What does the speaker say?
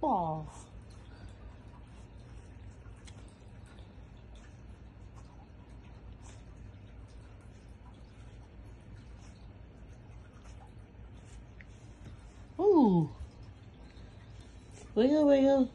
balls. Ooh. Wiggle, wiggle.